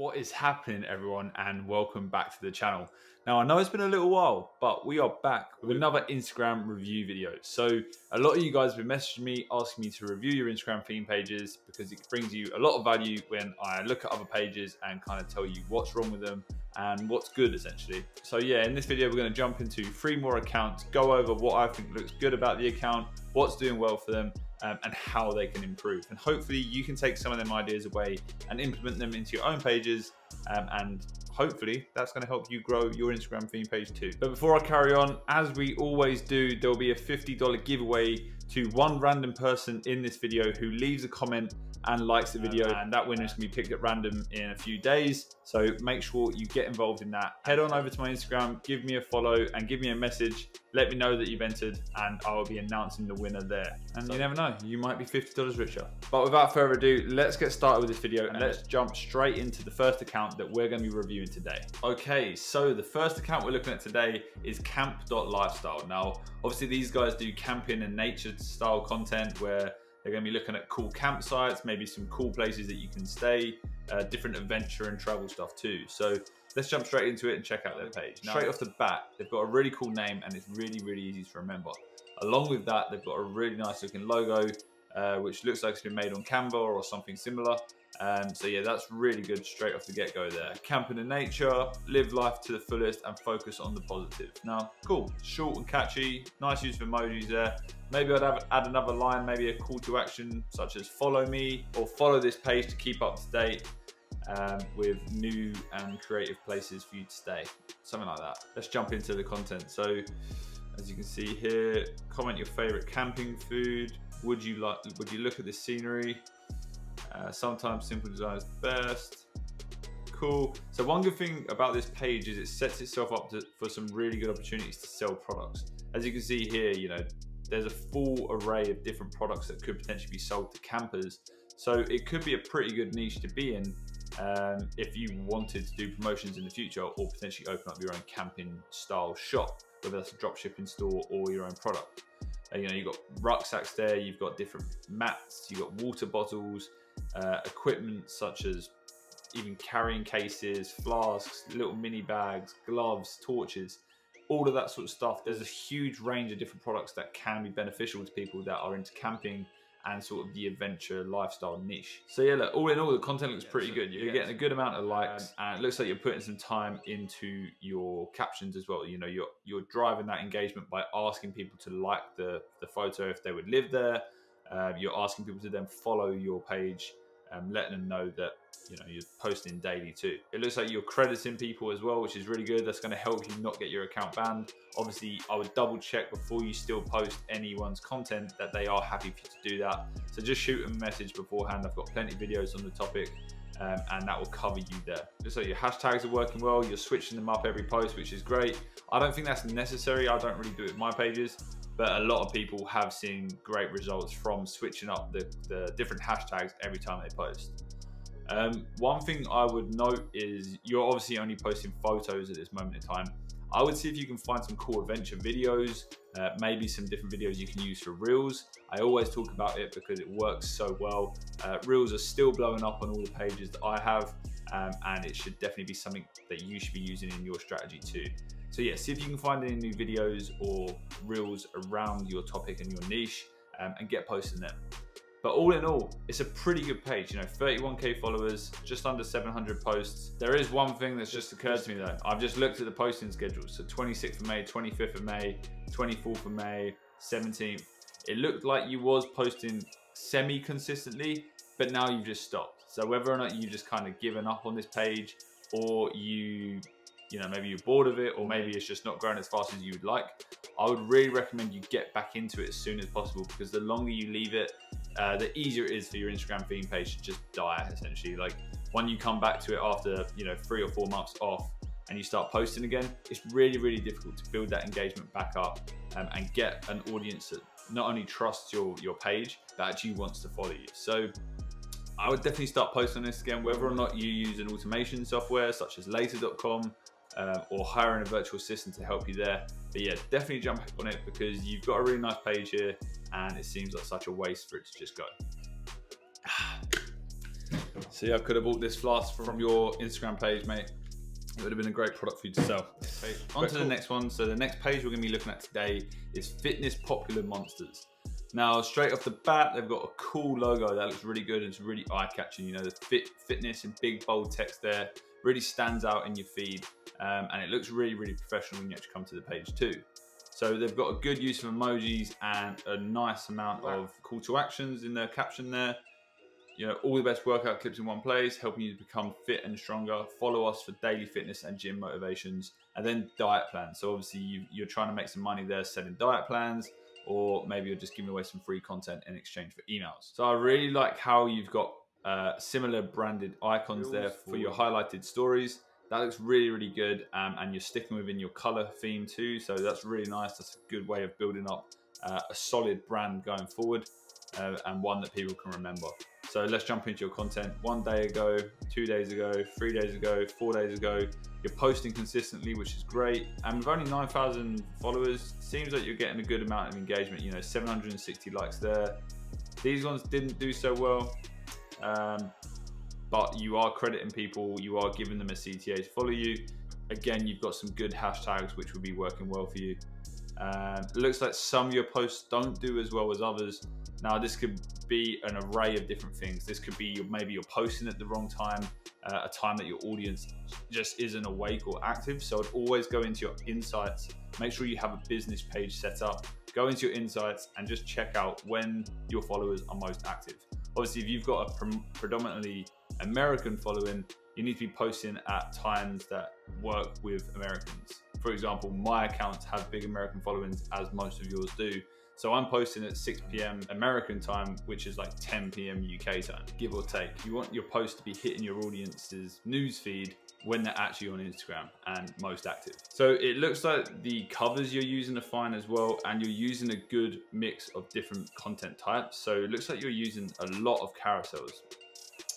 What is happening, everyone, and welcome back to the channel. Now, I know it's been a little while, but we are back with another Instagram review video. So, a lot of you guys have been messaging me asking me to review your Instagram theme pages because it brings you a lot of value when I look at other pages and kind of tell you what's wrong with them and what's good essentially. So yeah, in this video we're going to jump into three more accounts, go over what I think looks good about the account, what's doing well for them, um, and how they can improve. And hopefully you can take some of them ideas away and implement them into your own pages um, and hopefully that's going to help you grow your Instagram theme page too. But before I carry on, as we always do, there will be a $50 giveaway to one random person in this video who leaves a comment and likes the video and that winner is going to be picked at random in a few days. So make sure you get involved in that. Head on over to my instagram give me a follow and give me a message. Let me know that you've entered and i will be announcing the winner there. And so, you never know you might be $50 richer. But without further ado let's get started with this video and let's jump straight into the first account that we're going to be reviewing today. Okay so the first account we're looking at today is camp.lifestyle now obviously these guys do camping and nature style content where they're going to be looking at cool campsites, maybe some cool places that you can stay, uh, different adventure and travel stuff too. So let's jump straight into it and check out their page. Straight off the bat, they've got a really cool name and it's really, really easy to remember. Along with that, they've got a really nice looking logo, uh, which looks like it's been made on Canva or something similar. Um, so yeah, that's really good straight off the get-go there. Camping in nature, live life to the fullest and focus on the positive. Now, cool, short and catchy, nice use of emojis there. Maybe I'd have, add another line, maybe a call to action such as follow me or follow this page to keep up to date um, with new and creative places for you to stay. Something like that. Let's jump into the content. So as you can see here, comment your favorite camping food. Would you like, would you look at the scenery? Uh, sometimes simple design is best. Cool. So one good thing about this page is it sets itself up to, for some really good opportunities to sell products. As you can see here, you know, there's a full array of different products that could potentially be sold to campers. So it could be a pretty good niche to be in um, if you wanted to do promotions in the future or potentially open up your own camping style shop, whether that's a drop shipping store or your own product. You know, you've got rucksacks there, you've got different mats, you've got water bottles, uh, equipment such as even carrying cases, flasks, little mini bags, gloves, torches, all of that sort of stuff. There's a huge range of different products that can be beneficial to people that are into camping and sort of the adventure lifestyle niche. So yeah, look, all in all, the content looks pretty good. You're getting a good amount of likes, and it looks like you're putting some time into your captions as well. You know, you're you're driving that engagement by asking people to like the the photo if they would live there. Um, you're asking people to then follow your page, um, letting them know that you know you're posting daily too. It looks like you're crediting people as well, which is really good. That's going to help you not get your account banned. Obviously, I would double check before you still post anyone's content that they are happy for you to do that. So just shoot a message beforehand. I've got plenty of videos on the topic. Um, and that will cover you there. So your hashtags are working well, you're switching them up every post, which is great. I don't think that's necessary. I don't really do it with my pages but a lot of people have seen great results from switching up the, the different hashtags every time they post. Um, one thing I would note is you're obviously only posting photos at this moment in time. I would see if you can find some cool adventure videos, uh, maybe some different videos you can use for Reels. I always talk about it because it works so well. Uh, Reels are still blowing up on all the pages that I have, um, and it should definitely be something that you should be using in your strategy too. So yeah, see if you can find any new videos or reels around your topic and your niche um, and get posting them. But all in all, it's a pretty good page. You know, 31k followers, just under 700 posts. There is one thing that's just occurred to me though. I've just looked at the posting schedule. So 26th of May, 25th of May, 24th of May, 17th. It looked like you was posting semi-consistently, but now you've just stopped. So whether or not you've just kind of given up on this page or you you know maybe you're bored of it or maybe it's just not growing as fast as you would like i would really recommend you get back into it as soon as possible because the longer you leave it uh, the easier it is for your instagram theme page to just die essentially like when you come back to it after you know three or four months off and you start posting again it's really really difficult to build that engagement back up um, and get an audience that not only trusts your your page but actually wants to follow you so I would definitely start posting this again, whether or not you use an automation software such as later.com um, or hiring a virtual assistant to help you there. But yeah, definitely jump on it because you've got a really nice page here and it seems like such a waste for it to just go. See, I could have bought this flask from your Instagram page, mate. It would have been a great product for you to sell. Okay, on to the next one. So the next page we're going to be looking at today is Fitness Popular Monsters. Now, straight off the bat, they've got a cool logo that looks really good. And it's really eye-catching. You know, the fit fitness in big bold text there really stands out in your feed, um, and it looks really, really professional when you actually come to the page too. So they've got a good use of emojis and a nice amount of call to actions in their caption there. You know, all the best workout clips in one place, helping you to become fit and stronger. Follow us for daily fitness and gym motivations, and then diet plans. So obviously you, you're trying to make some money there selling diet plans or maybe you're just giving away some free content in exchange for emails. So I really like how you've got uh, similar branded icons there for your highlighted stories. That looks really, really good. Um, and you're sticking within your color theme too. So that's really nice. That's a good way of building up uh, a solid brand going forward uh, and one that people can remember. So let's jump into your content. One day ago, two days ago, three days ago, four days ago, you're posting consistently, which is great. And with only 9,000 followers, seems like you're getting a good amount of engagement. You know, 760 likes there. These ones didn't do so well, um, but you are crediting people. You are giving them a CTA to follow you. Again, you've got some good hashtags, which will be working well for you. Um, it looks like some of your posts don't do as well as others. Now, this could be an array of different things. This could be maybe you're posting at the wrong time, uh, a time that your audience just isn't awake or active. So I'd always go into your insights, make sure you have a business page set up, go into your insights and just check out when your followers are most active. Obviously, if you've got a pre predominantly American following, you need to be posting at times that work with Americans. For example, my accounts have big American followings as most of yours do. So I'm posting at 6 p.m. American time, which is like 10 p.m. UK time, give or take. You want your post to be hitting your audience's newsfeed when they're actually on Instagram and most active. So it looks like the covers you're using are fine as well, and you're using a good mix of different content types. So it looks like you're using a lot of carousels.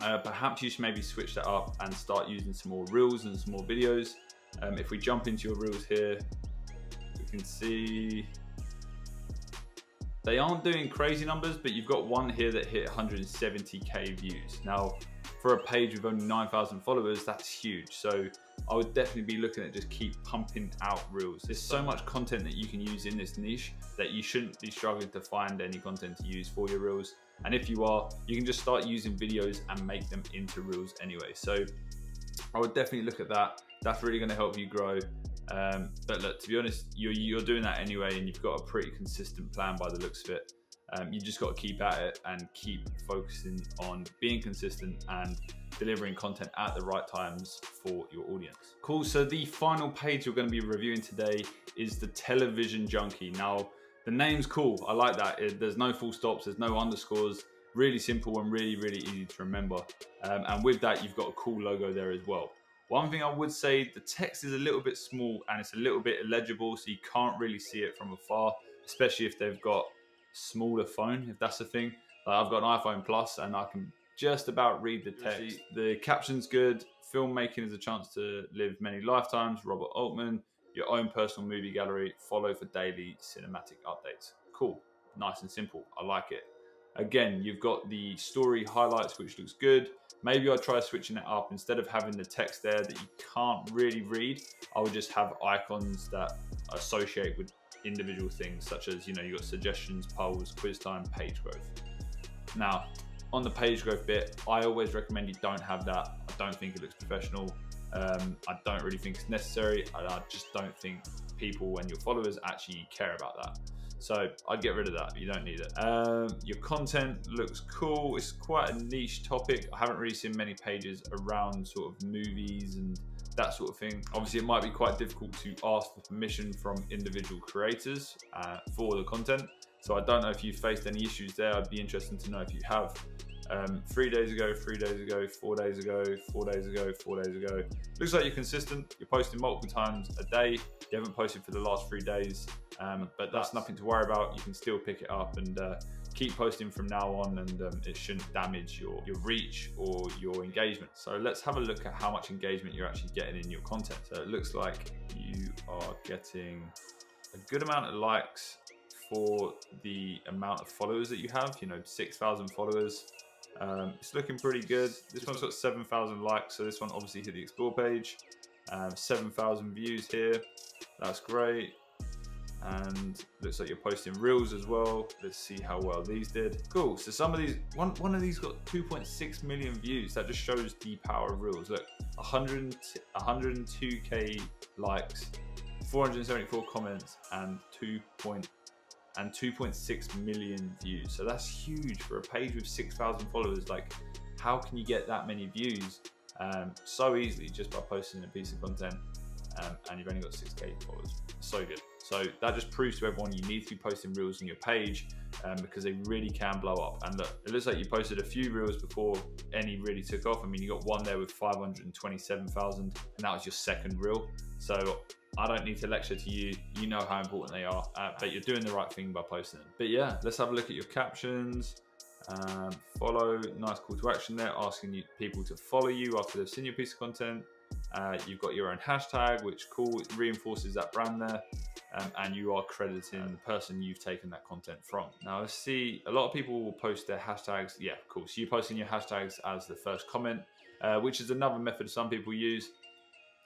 Uh, perhaps you should maybe switch that up and start using some more reels and some more videos. Um, if we jump into your reels here, we can see they aren't doing crazy numbers, but you've got one here that hit 170k views. Now, for a page with only 9,000 followers, that's huge. So I would definitely be looking at just keep pumping out reels. There's so much content that you can use in this niche that you shouldn't be struggling to find any content to use for your reels. And if you are, you can just start using videos and make them into reels anyway. So I would definitely look at that. That's really going to help you grow. Um, but look, to be honest, you're, you're doing that anyway, and you've got a pretty consistent plan by the looks of it. Um, you just got to keep at it and keep focusing on being consistent and delivering content at the right times for your audience. Cool. So the final page we're going to be reviewing today is the television junkie. Now, the name's cool. I like that. It, there's no full stops. There's no underscores. Really simple and really, really easy to remember. Um, and with that, you've got a cool logo there as well. One thing I would say, the text is a little bit small and it's a little bit illegible, so you can't really see it from afar, especially if they've got smaller phone, if that's the thing. Like I've got an iPhone Plus and I can just about read the text. The caption's good. Filmmaking is a chance to live many lifetimes. Robert Altman, your own personal movie gallery. Follow for daily cinematic updates. Cool. Nice and simple. I like it. Again, you've got the story highlights, which looks good. Maybe I'll try switching it up. Instead of having the text there that you can't really read, I would just have icons that associate with individual things, such as, you know, you've got suggestions, polls, quiz time, page growth. Now, on the page growth bit, I always recommend you don't have that. I don't think it looks professional. Um, I don't really think it's necessary. I just don't think people and your followers actually care about that. So I'd get rid of that. You don't need it. Um, your content looks cool. It's quite a niche topic. I haven't really seen many pages around sort of movies and that sort of thing. Obviously, it might be quite difficult to ask for permission from individual creators uh, for the content. So I don't know if you've faced any issues there. I'd be interested to know if you have. Um, three days ago, three days ago, four days ago, four days ago, four days ago. Looks like you're consistent. You're posting multiple times a day. You haven't posted for the last three days, um, but that's nothing to worry about. You can still pick it up and uh, keep posting from now on, and um, it shouldn't damage your, your reach or your engagement. So let's have a look at how much engagement you're actually getting in your content. So it looks like you are getting a good amount of likes for the amount of followers that you have, you know, 6,000 followers. Um, it's looking pretty good. This one's got 7,000 likes, so this one obviously hit the explore page. Um, 7,000 views here. That's great. And looks like you're posting reels as well. Let's see how well these did. Cool. So some of these, one, one of these got 2.6 million views. That just shows the power of reels. Look, 100, 102k likes, 474 comments, and 2 and 2.6 million views. So that's huge for a page with 6,000 followers. Like, how can you get that many views um, so easily just by posting a piece of content um, and you've only got 6k followers? So good. So that just proves to everyone you need to be posting reels on your page um, because they really can blow up. And look, it looks like you posted a few reels before any really took off. I mean, you got one there with 527,000 and that was your second reel. So I don't need to lecture to you. You know how important they are, uh, but you're doing the right thing by posting them. But yeah, let's have a look at your captions. Um, follow, nice call to action there, asking you, people to follow you after they've seen your piece of content. Uh, you've got your own hashtag, which cool, reinforces that brand there. Um, and you are crediting the person you've taken that content from. Now, I see a lot of people will post their hashtags. Yeah, cool. So you're posting your hashtags as the first comment, uh, which is another method some people use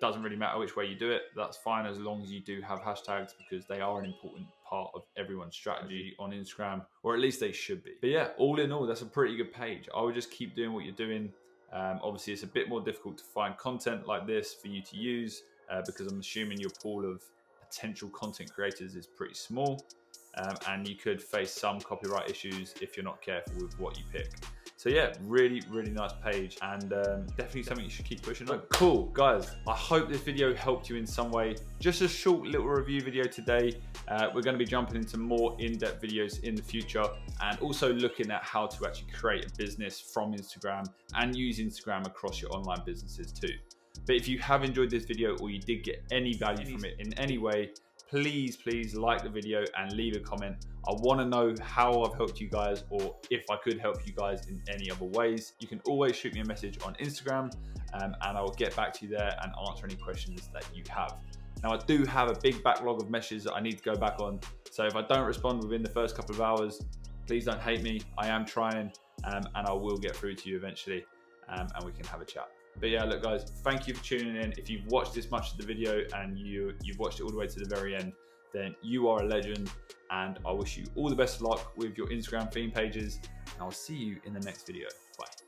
doesn't really matter which way you do it. That's fine as long as you do have hashtags because they are an important part of everyone's strategy on Instagram, or at least they should be. But yeah, all in all, that's a pretty good page. I would just keep doing what you're doing. Um, obviously, it's a bit more difficult to find content like this for you to use uh, because I'm assuming your pool of potential content creators is pretty small. Um, and you could face some copyright issues if you're not careful with what you pick. So yeah, really, really nice page and um, definitely something you should keep pushing on. Cool, guys. I hope this video helped you in some way. Just a short little review video today. Uh, we're going to be jumping into more in-depth videos in the future and also looking at how to actually create a business from Instagram and use Instagram across your online businesses too. But if you have enjoyed this video or you did get any value from it in any way, please, please like the video and leave a comment. I want to know how I've helped you guys or if I could help you guys in any other ways. You can always shoot me a message on Instagram um, and I will get back to you there and answer any questions that you have. Now, I do have a big backlog of messages that I need to go back on. So if I don't respond within the first couple of hours, please don't hate me. I am trying um, and I will get through to you eventually um, and we can have a chat. But yeah, look guys, thank you for tuning in. If you've watched this much of the video and you, you've watched it all the way to the very end, then you are a legend and I wish you all the best of luck with your Instagram theme pages and I'll see you in the next video. Bye.